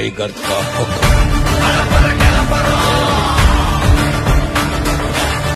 Tiger का हुक्म।